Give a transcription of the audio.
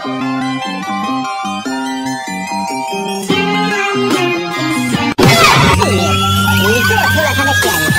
四年，你做出了他们选择。